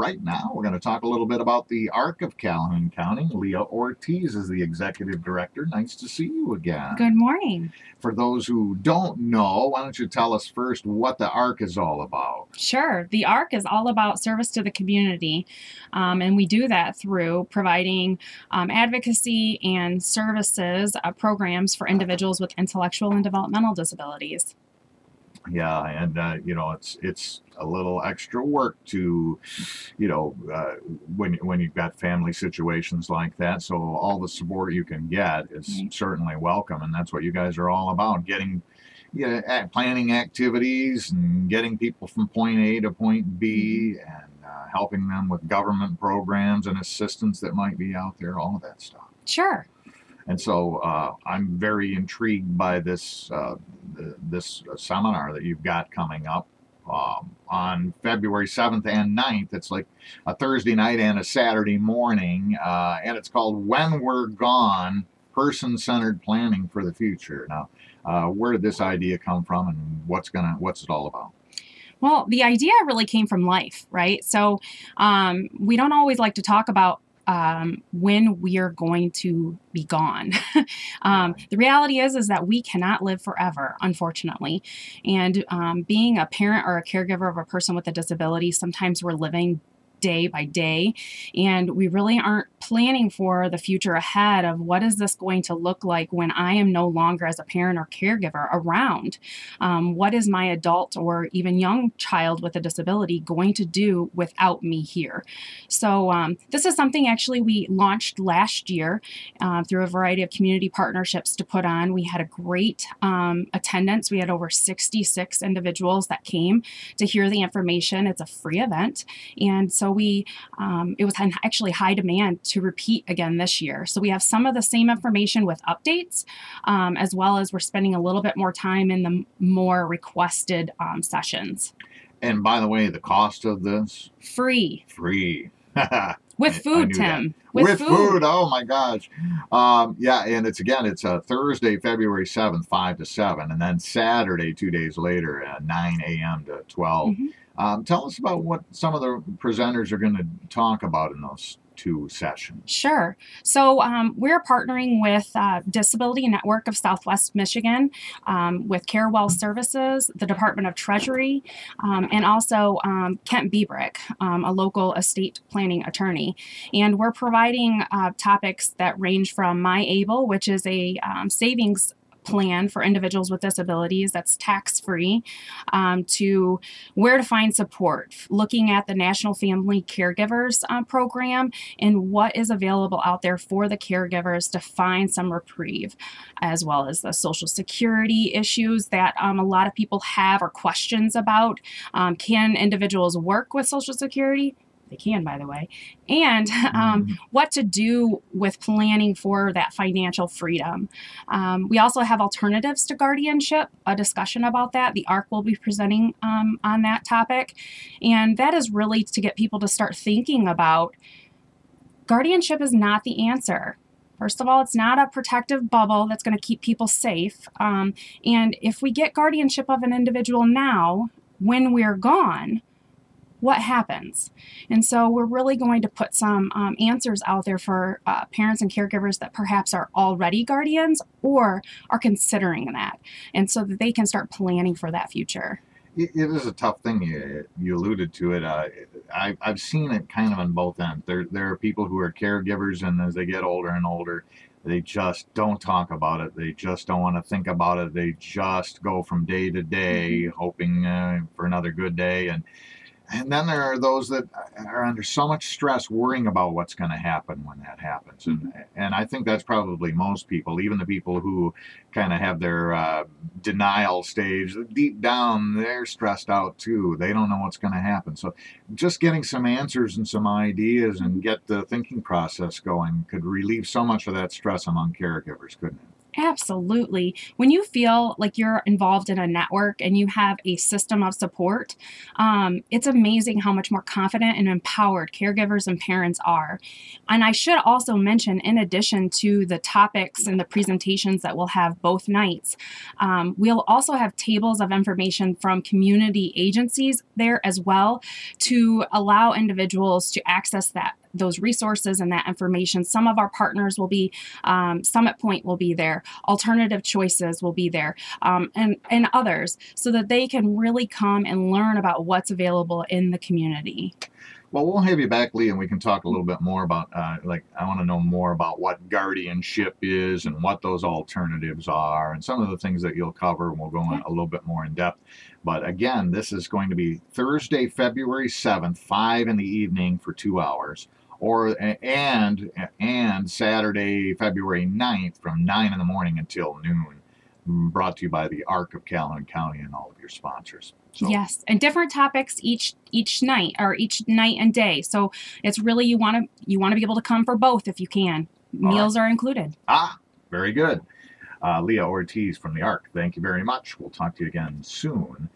right now, we're going to talk a little bit about the ARC of Calhoun County. Leah Ortiz is the executive director. Nice to see you again. Good morning. For those who don't know, why don't you tell us first what the ARC is all about? Sure. The ARC is all about service to the community, um, and we do that through providing um, advocacy and services uh, programs for individuals with intellectual and developmental disabilities. Yeah, and uh, you know it's it's a little extra work to, you know, uh, when when you've got family situations like that. So all the support you can get is Right. certainly welcome, and that's what you guys are all about: getting, yeah, planning activities and getting people from point A to point B, and uh, helping them with government programs and assistance that might be out there. All of that stuff. Sure. And so uh, I'm very intrigued by this uh, th- this seminar that you've got coming up um, on February 7th and 9th. It's like a Thursday night and a Saturday morning, uh, and it's called "When We're Gone: Person-Centered Planning for the Future." Now, uh, where did this idea come from, and what's gonna what's it all about? Well, the idea really came from life, right? So um, we don't always like to talk about um, when we are going to be gone. um, the reality is is that we cannot live forever, unfortunately. And um, being a parent or a caregiver of a person with a disability, sometimes we're living day by day and we really aren't planning for the future ahead of what is this going to look like when i am no longer as a parent or caregiver around um, what is my adult or even young child with a disability going to do without me here? So, um, this is something actually we launched last year uh, through a variety of community partnerships to put on. We had a great um, attendance. We had over 66 individuals that came to hear the information. It's a free event. And so, we um, it was actually high demand to repeat again this year. So, we have some of the same information with updates um, as well as we're spending a little bit more time in the more requested um, sessions. And by the way, the cost of this Free free. with food. Tim. with, food. Oh my gosh. Um, yeah, and it's again, it's a Thursday, February 7th, 5 to 7, and then Saturday, two days later, uh, 9 a.m. to 12. Mhm. Um, tell us about what some of the presenters are going to talk about in those two sessions. Sure. So um, we're partnering with uh, Disability Network of Southwest Michigan, um, with CareWell Services, the Department of Treasury, um, and also um, Kent Biebrick, um, a local estate planning attorney. And we're providing uh, topics that range from MiABLE, which is a um, savings plan for individuals with disabilities that's tax free um, to where to find support looking at the national family caregivers uh, program and what is available out there for the caregivers to find some reprieve, as well as the social security issues that um, a lot of people have or questions about. Um, can individuals work with social security? They can, by the way, and um, Mhm. what to do with planning for that financial freedom. Um, we also have alternatives to guardianship, a discussion about that. The ARC will be presenting um, on that topic. And that is really to get people to start thinking about guardianship is not the answer. First of all, it's not a protective bubble that's going to keep people safe. Um, and if we get guardianship of an individual now, when we're gone, what happens? And so we're really going to put some um, answers out there for uh, parents and caregivers that perhaps are already guardians or are considering that, and so that they can start planning for that future. It, it is a tough thing. You, you alluded to it. Uh, I, I've seen it kind of on both ends. There, there are people who are caregivers, and as they get older and older, they just don't talk about it. They just don't want to think about it. They just go from day to day, hoping uh, for another good day. And and then there are those that are under so much stress, worrying about what's going to happen when that happens. And and I think that's probably most people, even the people who kind of have their uh, denial stage. Deep down, they're stressed out too. They don't know what's going to happen. So, just getting some answers and some ideas and get the thinking process going could relieve so much of that stress among caregivers, couldn't it? Absolutely. When you feel like you're involved in a network and you have a system of support, um, it's amazing how much more confident and empowered caregivers and parents are. And I should also mention, in addition to the topics and the presentations that we'll have both nights, um, we'll also have tables of information from community agencies there as well to allow individuals to access that those resources and that information. Some of our partners will be, um, Summit Point will be there, Alternative Choices will be there, um, and, and others, so that they can really come and learn about what's available in the community. Well, we'll have you back, Lee, and we can talk a little bit more about, uh, like, I want to know more about what guardianship is and what those alternatives are and some of the things that you'll cover, and we'll go in a little bit more in depth. But again, this is going to be Thursday, February 7th, 5 in the evening for two hours or and and Saturday, February 9th from 9 in the morning until noon. Brought to you by the ARC of Calhoun County and all of your sponsors. So. Yes, and different topics each each night or each night and day. So it's really you want to you want to be able to come for both if you can. Meals right. are included. Ah, very good. Uh, Leah Ortiz from the ARC. Thank you very much. We'll talk to you again soon.